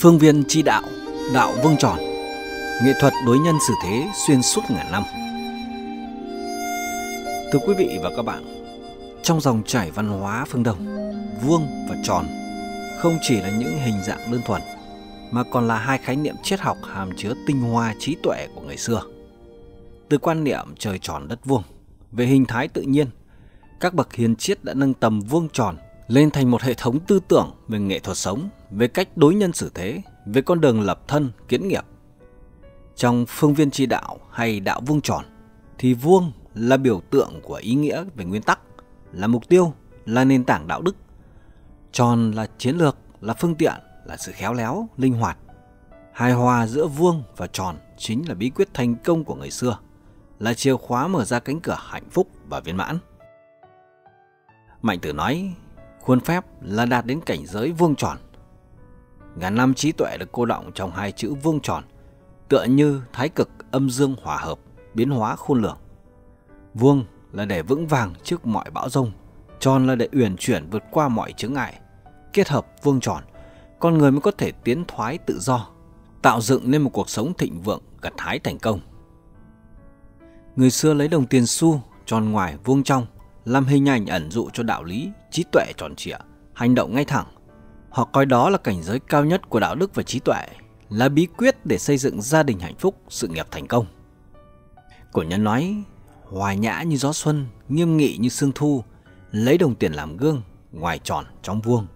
Phương viên chi đạo, đạo vương tròn, nghệ thuật đối nhân xử thế xuyên suốt ngàn năm. Thưa quý vị và các bạn, trong dòng chảy văn hóa phương Đông, vuông và tròn không chỉ là những hình dạng đơn thuần, mà còn là hai khái niệm triết học hàm chứa tinh hoa trí tuệ của người xưa. Từ quan niệm trời tròn đất vuông, về hình thái tự nhiên, các bậc hiền triết đã nâng tầm vuông tròn lên thành một hệ thống tư tưởng về nghệ thuật sống, về cách đối nhân xử thế, về con đường lập thân, kiến nghiệp. Trong phương viên tri đạo hay đạo vuông tròn, thì vuông là biểu tượng của ý nghĩa về nguyên tắc, là mục tiêu, là nền tảng đạo đức. Tròn là chiến lược, là phương tiện, là sự khéo léo, linh hoạt. Hài hòa giữa vuông và tròn chính là bí quyết thành công của người xưa, là chìa khóa mở ra cánh cửa hạnh phúc và viên mãn. Mạnh tử nói, khuôn phép là đạt đến cảnh giới vuông tròn. Ngàn năm trí tuệ được cô động trong hai chữ vuông tròn, tựa như thái cực âm dương hòa hợp, biến hóa khôn lường. Vuông là để vững vàng trước mọi bão rông, tròn là để uyển chuyển vượt qua mọi chướng ngại. Kết hợp vuông tròn, con người mới có thể tiến thoái tự do, tạo dựng nên một cuộc sống thịnh vượng, gặt hái thành công. Người xưa lấy đồng tiền xu tròn ngoài vuông trong làm hình ảnh ẩn dụ cho đạo lý, trí tuệ tròn trịa, hành động ngay thẳng. Họ coi đó là cảnh giới cao nhất của đạo đức và trí tuệ, là bí quyết để xây dựng gia đình hạnh phúc, sự nghiệp thành công. Cổ nhân nói, hòa nhã như gió xuân, nghiêm nghị như sương thu, lấy đồng tiền làm gương, ngoài tròn trong vuông.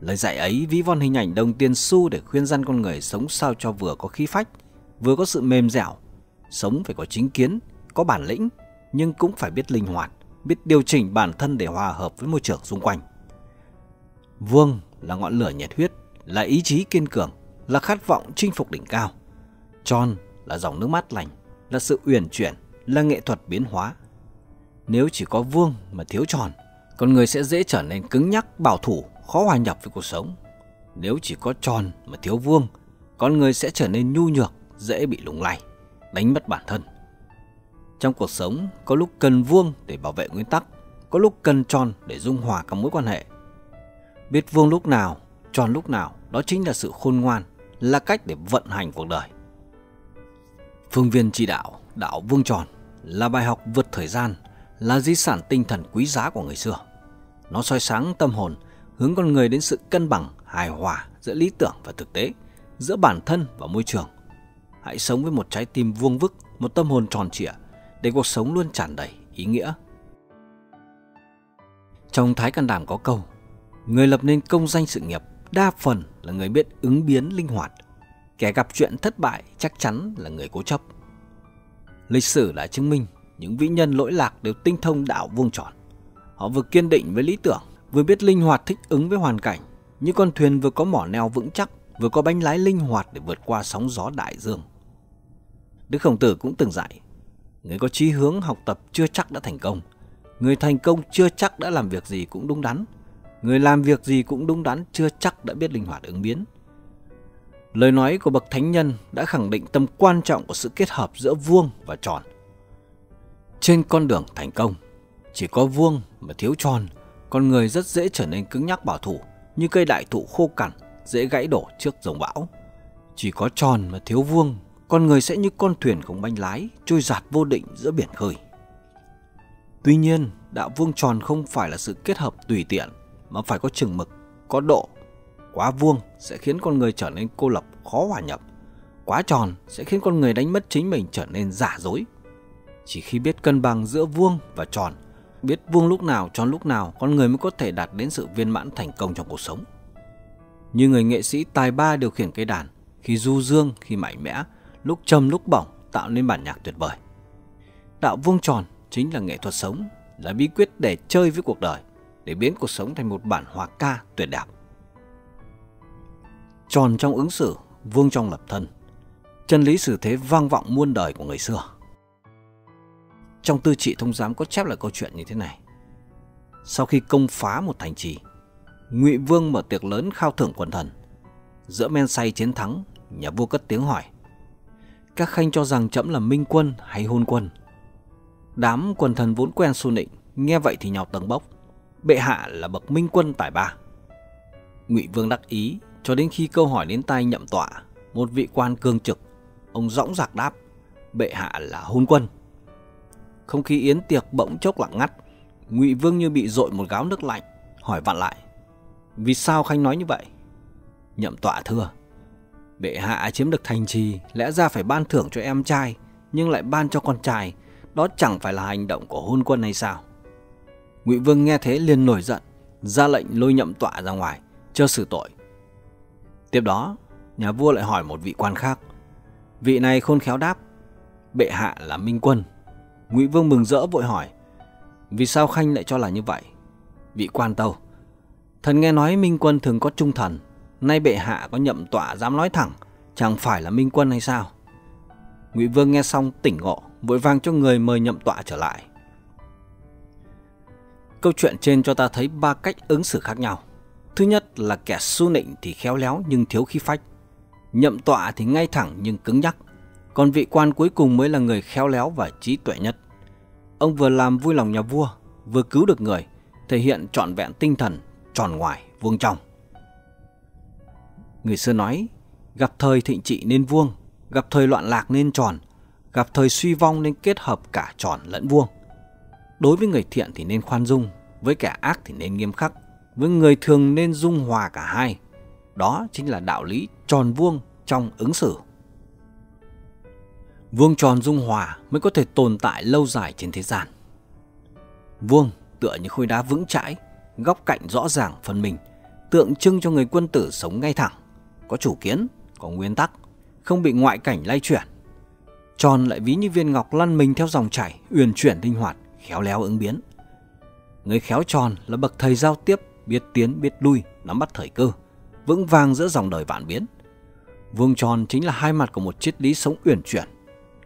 Lời dạy ấy ví von hình ảnh đồng tiền xu để khuyên dân con người sống sao cho vừa có khí phách, vừa có sự mềm dẻo, sống phải có chính kiến, có bản lĩnh, nhưng cũng phải biết linh hoạt, biết điều chỉnh bản thân để hòa hợp với môi trường xung quanh. Vuông là ngọn lửa nhiệt huyết, là ý chí kiên cường, là khát vọng chinh phục đỉnh cao. Tròn là dòng nước mát lành, là sự uyển chuyển, là nghệ thuật biến hóa. Nếu chỉ có vuông mà thiếu tròn, con người sẽ dễ trở nên cứng nhắc, bảo thủ, khó hòa nhập với cuộc sống. Nếu chỉ có tròn mà thiếu vuông, con người sẽ trở nên nhu nhược, dễ bị lúng lay, đánh mất bản thân. Trong cuộc sống, có lúc cần vuông để bảo vệ nguyên tắc, có lúc cần tròn để dung hòa các mối quan hệ. Biết vuông lúc nào, tròn lúc nào, đó chính là sự khôn ngoan, là cách để vận hành cuộc đời. Phương viên chỉ đạo, đạo vuông tròn là bài học vượt thời gian, là di sản tinh thần quý giá của người xưa. Nó soi sáng tâm hồn, hướng con người đến sự cân bằng, hài hòa giữa lý tưởng và thực tế, giữa bản thân và môi trường. Hãy sống với một trái tim vuông vức, một tâm hồn tròn trịa, để cuộc sống luôn tràn đầy ý nghĩa. Trong Thái Can Đảm có câu, người lập nên công danh sự nghiệp đa phần là người biết ứng biến linh hoạt, kẻ gặp chuyện thất bại chắc chắn là người cố chấp. Lịch sử đã chứng minh những vĩ nhân lỗi lạc đều tinh thông đạo vuông tròn. Họ vừa kiên định với lý tưởng, vừa biết linh hoạt thích ứng với hoàn cảnh, như con thuyền vừa có mỏ neo vững chắc, vừa có bánh lái linh hoạt để vượt qua sóng gió đại dương. Đức Khổng Tử cũng từng dạy, Người có chí hướng học tập chưa chắc đã thành công. Người thành công chưa chắc đã làm việc gì cũng đúng đắn. Người làm việc gì cũng đúng đắn chưa chắc đã biết linh hoạt ứng biến. Lời nói của bậc thánh nhân đã khẳng định tầm quan trọng của sự kết hợp giữa vuông và tròn. Trên con đường thành công, chỉ có vuông mà thiếu tròn, con người rất dễ trở nên cứng nhắc bảo thủ, như cây đại thụ khô cằn, dễ gãy đổ trước dòng bão. Chỉ có tròn mà thiếu vuông con người sẽ như con thuyền không bánh lái trôi giạt vô định giữa biển khơi. Tuy nhiên, đạo vuông tròn không phải là sự kết hợp tùy tiện mà phải có chừng mực, có độ. Quá vuông sẽ khiến con người trở nên cô lập, khó hòa nhập. Quá tròn sẽ khiến con người đánh mất chính mình trở nên giả dối. Chỉ khi biết cân bằng giữa vuông và tròn, biết vuông lúc nào, tròn lúc nào, con người mới có thể đạt đến sự viên mãn thành công trong cuộc sống. Như người nghệ sĩ tài ba điều khiển cây đàn, khi du dương, khi mạnh mẽ, lúc trầm lúc bổng tạo nên bản nhạc tuyệt vời. Đạo vuông tròn chính là nghệ thuật sống, là bí quyết để chơi với cuộc đời, để biến cuộc sống thành một bản hòa ca tuyệt đẹp. Tròn trong ứng xử, vương trong lập thân. Chân lý xử thế vang vọng muôn đời của người xưa. Trong tư trị thông giám có chép lại câu chuyện như thế này. Sau khi công phá một thành trì, Ngụy Vương mở tiệc lớn khao thưởng quần thần. Giữa men say chiến thắng, nhà vua cất tiếng hỏi: các khanh cho rằng trẫm là minh quân hay hôn quân. Đám quần thần vốn quen xu nịnh, nghe vậy thì nhào tầng bốc. Bệ hạ là bậc minh quân tài ba. Ngụy Vương đắc ý, cho đến khi câu hỏi đến tai nhậm tọa, một vị quan cương trực, ông dõng dạc đáp, bệ hạ là hôn quân. Không khí yến tiệc bỗng chốc lặng ngắt, Ngụy Vương như bị dội một gáo nước lạnh, hỏi vặn lại, vì sao Khanh nói như vậy? Nhậm tọa thưa, bệ hạ chiếm được thành trì, lẽ ra phải ban thưởng cho em trai, nhưng lại ban cho con trai, đó chẳng phải là hành động của hôn quân hay sao? Ngụy Vương nghe thế liền nổi giận, ra lệnh lôi nhậm tọa ra ngoài, cho xử tội. Tiếp đó, nhà vua lại hỏi một vị quan khác. Vị này khôn khéo đáp, bệ hạ là minh quân. Ngụy Vương mừng rỡ vội hỏi, vì sao Khanh lại cho là như vậy? Vị quan tâu, thần nghe nói minh quân thường có trung thần, nay bệ hạ có nhậm tọa dám nói thẳng, chẳng phải là minh quân hay sao? Ngụy Vương nghe xong tỉnh ngộ, vội vàng cho người mời nhậm tọa trở lại. Câu chuyện trên cho ta thấy ba cách ứng xử khác nhau. Thứ nhất là kẻ su nịnh thì khéo léo nhưng thiếu khí phách. Nhậm tọa thì ngay thẳng nhưng cứng nhắc. Còn vị quan cuối cùng mới là người khéo léo và trí tuệ nhất. Ông vừa làm vui lòng nhà vua, vừa cứu được người, thể hiện trọn vẹn tinh thần, tròn ngoài, vuông trong. Người xưa nói, gặp thời thịnh trị nên vuông, gặp thời loạn lạc nên tròn, gặp thời suy vong nên kết hợp cả tròn lẫn vuông. Đối với người thiện thì nên khoan dung, với kẻ ác thì nên nghiêm khắc, với người thường nên dung hòa cả hai. Đó chính là đạo lý tròn vuông trong ứng xử. Vuông tròn dung hòa mới có thể tồn tại lâu dài trên thế gian. Vuông tựa như khối đá vững chãi, góc cạnh rõ ràng phần mình, tượng trưng cho người quân tử sống ngay thẳng, có chủ kiến, có nguyên tắc, không bị ngoại cảnh lay chuyển. Tròn lại ví như viên ngọc lăn mình theo dòng chảy, uyển chuyển linh hoạt, khéo léo ứng biến. Người khéo tròn là bậc thầy giao tiếp, biết tiến biết lui, nắm bắt thời cơ, vững vàng giữa dòng đời vạn biến. Vuông tròn chính là hai mặt của một triết lý sống uyển chuyển.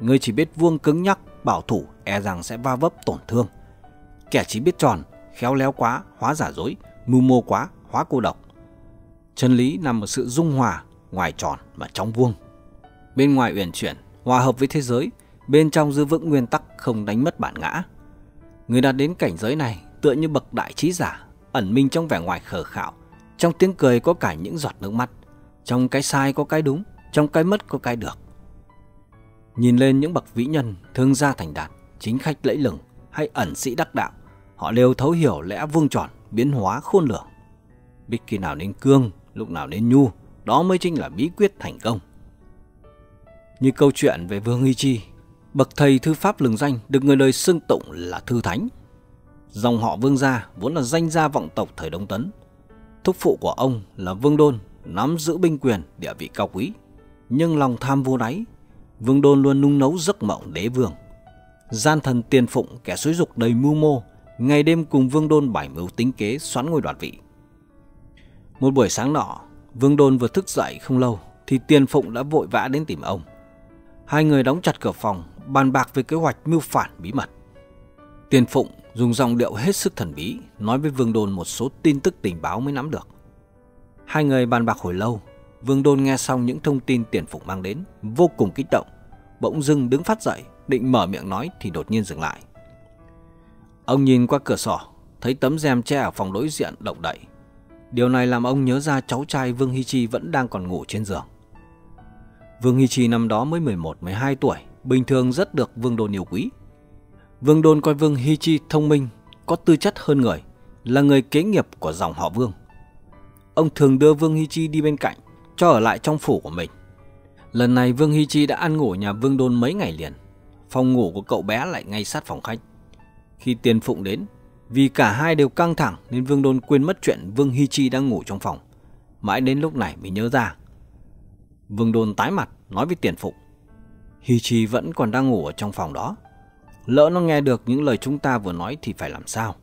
Người chỉ biết vuông cứng nhắc, bảo thủ, e rằng sẽ va vấp tổn thương. Kẻ chỉ biết tròn, khéo léo quá, hóa giả dối, mưu mô quá, hóa cô độc. Chân lý nằm ở sự dung hòa, ngoài tròn và trong vuông. Bên ngoài uyển chuyển, hòa hợp với thế giới, bên trong giữ vững nguyên tắc không đánh mất bản ngã. Người đạt đến cảnh giới này tựa như bậc đại trí giả, ẩn minh trong vẻ ngoài khờ khạo. Trong tiếng cười có cả những giọt nước mắt, trong cái sai có cái đúng, trong cái mất có cái được. Nhìn lên những bậc vĩ nhân, thương gia thành đạt, chính khách lẫy lừng hay ẩn sĩ đắc đạo, họ đều thấu hiểu lẽ vuông tròn, biến hóa khôn lường. Biết khi nào nên cương, lúc nào nên nhu, đó mới chính là bí quyết thành công. Như câu chuyện về Vương y Chi Bậc thầy thư pháp lừng danh được người đời xưng tụng là thư thánh. Dòng họ Vương gia vốn là danh gia vọng tộc thời Đông Tấn. Thúc phụ của ông là Vương Đôn, nắm giữ binh quyền, địa vị cao quý. Nhưng lòng tham vô đáy, Vương Đôn luôn nung nấu giấc mộng đế vương. Gian thần tiền phụng kẻ xúi dục đầy mưu mô, ngày đêm cùng Vương Đôn bài mưu tính kế xoắn ngôi đoạt vị. Một buổi sáng nọ, Vương Đôn vừa thức dậy không lâu thì tiền phụng đã vội vã đến tìm ông. Hai người đóng chặt cửa phòng bàn bạc về kế hoạch mưu phản bí mật. Tiền Phụng dùng giọng điệu hết sức thần bí nói với Vương Đôn một số tin tức tình báo mới nắm được. Hai người bàn bạc hồi lâu, Vương Đôn nghe xong những thông tin Tiền Phụng mang đến, vô cùng kích động, bỗng dưng đứng phát dậy, định mở miệng nói thì đột nhiên dừng lại. Ông nhìn qua cửa sổ, thấy tấm rèm che ở phòng đối diện động đậy. Điều này làm ông nhớ ra cháu trai Vương Hy Chi vẫn đang còn ngủ trên giường. Vương Hy Chi năm đó mới 11-12 tuổi, bình thường rất được Vương Đôn yêu quý. Vương Đôn coi Vương Hy Chi thông minh, có tư chất hơn người, là người kế nghiệp của dòng họ Vương. Ông thường đưa Vương Hy Chi đi bên cạnh, cho ở lại trong phủ của mình. Lần này Vương Hy Chi đã ăn ngủ nhà Vương Đôn mấy ngày liền. Phòng ngủ của cậu bé lại ngay sát phòng khách. Khi Tiền Phụng đến, vì cả hai đều căng thẳng nên Vương Đôn quên mất chuyện Vương Hy Chi đang ngủ trong phòng. Mãi đến lúc này mới nhớ ra. Vương Đôn tái mặt nói với Tiền Phụng. Hi Chi vẫn còn đang ngủ ở trong phòng đó. Lỡ nó nghe được những lời chúng ta vừa nói thì phải làm sao?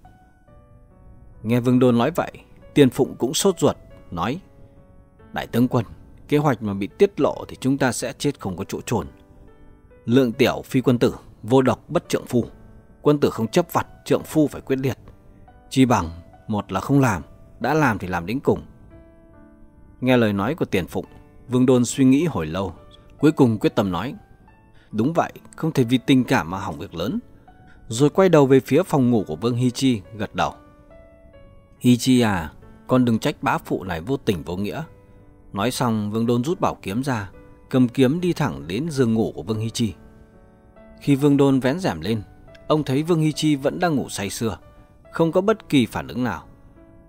Nghe Vương Đôn nói vậy, Tiền Phụng cũng sốt ruột, nói Đại tướng quân, kế hoạch mà bị tiết lộ thì chúng ta sẽ chết không có chỗ trồn. Lượng tiểu phi quân tử, vô độc bất trượng phu. Quân tử không chấp vặt, trượng phu phải quyết liệt. Chi bằng, một là không làm, đã làm thì làm đến cùng. Nghe lời nói của Tiền Phụng, Vương Đôn suy nghĩ hồi lâu, cuối cùng quyết tâm nói Đúng vậy, không thể vì tình cảm mà hỏng việc lớn. Rồi quay đầu về phía phòng ngủ của Vương Hi Chi, gật đầu. Hi Chi à, con đừng trách bá phụ này vô tình vô nghĩa. Nói xong Vương Đôn rút bảo kiếm ra Cầm kiếm đi thẳng đến giường ngủ của Vương hi Chi Khi Vương Đôn vén rèm lên Ông thấy Vương hi Chi vẫn đang ngủ say sưa Không có bất kỳ phản ứng nào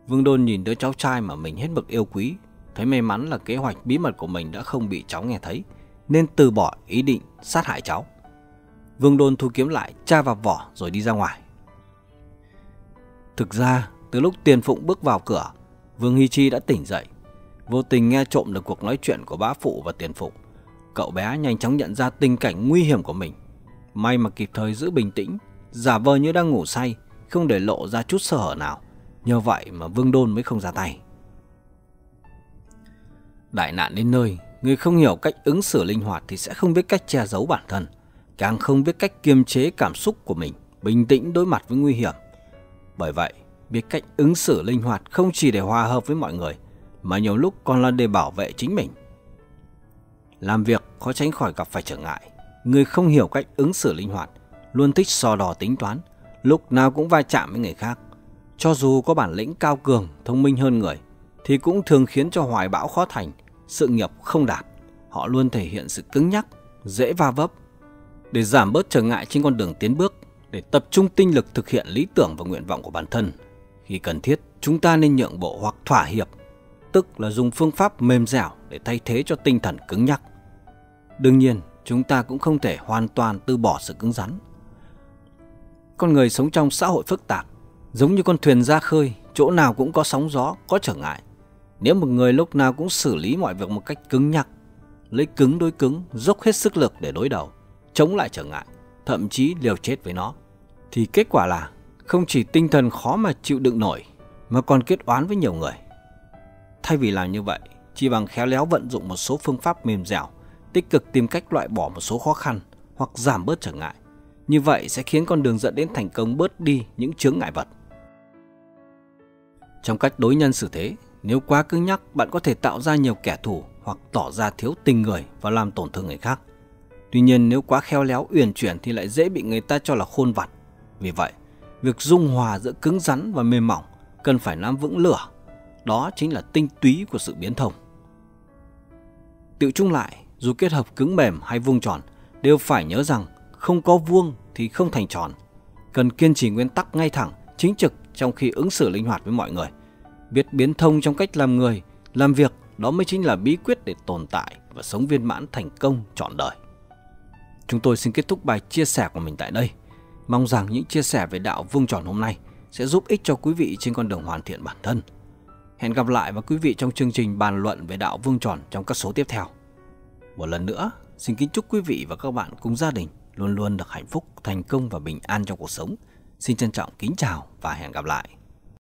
Vương Đôn nhìn đứa cháu trai mà mình hết mực yêu quý Thấy may mắn là kế hoạch bí mật của mình đã không bị cháu nghe thấy nên từ bỏ ý định sát hại cháu. Vương Đôn thu kiếm lại, tra vào vỏ rồi đi ra ngoài. Thực ra, từ lúc Tiền Phụng bước vào cửa, Vương Hy Chi đã tỉnh dậy. Vô tình nghe trộm được cuộc nói chuyện của bá phụ và Tiền Phụng. Cậu bé nhanh chóng nhận ra tình cảnh nguy hiểm của mình. May mà kịp thời giữ bình tĩnh, Giả vờ như đang ngủ say, Không để lộ ra chút sơ hở nào. Nhờ vậy mà Vương Đôn mới không ra tay. Đại nạn đến nơi Người không hiểu cách ứng xử linh hoạt Thì sẽ không biết cách che giấu bản thân Càng không biết cách kiềm chế cảm xúc của mình Bình tĩnh đối mặt với nguy hiểm. Bởi vậy biết cách ứng xử linh hoạt không chỉ để hòa hợp với mọi người Mà nhiều lúc còn là để bảo vệ chính mình. Làm việc khó tránh khỏi gặp phải trở ngại. Người không hiểu cách ứng xử linh hoạt Luôn thích so đo tính toán Lúc nào cũng va chạm với người khác. Cho dù có bản lĩnh cao cường, thông minh hơn người, thì cũng thường khiến cho hoài bão khó thành, sự nghiệp không đạt. Họ luôn thể hiện sự cứng nhắc, dễ va vấp. Để giảm bớt trở ngại trên con đường tiến bước, để tập trung tinh lực thực hiện lý tưởng và nguyện vọng của bản thân. Khi cần thiết, chúng ta nên nhượng bộ hoặc thỏa hiệp, tức là dùng phương pháp mềm dẻo để thay thế cho tinh thần cứng nhắc. Đương nhiên, chúng ta cũng không thể hoàn toàn từ bỏ sự cứng rắn. Con người sống trong xã hội phức tạp, Giống như con thuyền ra khơi, chỗ nào cũng có sóng gió, có trở ngại. Nếu một người lúc nào cũng xử lý mọi việc một cách cứng nhắc, lấy cứng đối cứng, dốc hết sức lực để đối đầu, chống lại trở ngại, thậm chí liều chết với nó, thì kết quả là không chỉ tinh thần khó mà chịu đựng nổi, mà còn kết oán với nhiều người. Thay vì làm như vậy, chỉ bằng khéo léo vận dụng một số phương pháp mềm dẻo, tích cực tìm cách loại bỏ một số khó khăn hoặc giảm bớt trở ngại. Như vậy sẽ khiến con đường dẫn đến thành công bớt đi những chướng ngại vật. Trong cách đối nhân xử thế, nếu quá cứng nhắc, bạn có thể tạo ra nhiều kẻ thù hoặc tỏ ra thiếu tình người và làm tổn thương người khác. Tuy nhiên nếu quá khéo léo uyển chuyển thì lại dễ bị người ta cho là khôn vặt. Vì vậy, việc dung hòa giữa cứng rắn và mềm mỏng cần phải nắm vững lửa. Đó chính là tinh túy của sự biến thông. Tự chung lại, dù kết hợp cứng mềm hay vuông tròn, đều phải nhớ rằng không có vuông thì không thành tròn. Cần kiên trì nguyên tắc ngay thẳng, chính trực trong khi ứng xử linh hoạt với mọi người. Biết biến thông trong cách làm người, làm việc đó mới chính là bí quyết để tồn tại và sống viên mãn thành công trọn đời. Chúng tôi xin kết thúc bài chia sẻ của mình tại đây. Mong rằng những chia sẻ về đạo vuông tròn hôm nay sẽ giúp ích cho quý vị trên con đường hoàn thiện bản thân. Hẹn gặp lại và quý vị trong chương trình bàn luận về đạo vuông tròn trong các số tiếp theo. Một lần nữa, xin kính chúc quý vị và các bạn cùng gia đình luôn luôn được hạnh phúc, thành công và bình an trong cuộc sống. Xin trân trọng kính chào và hẹn gặp lại.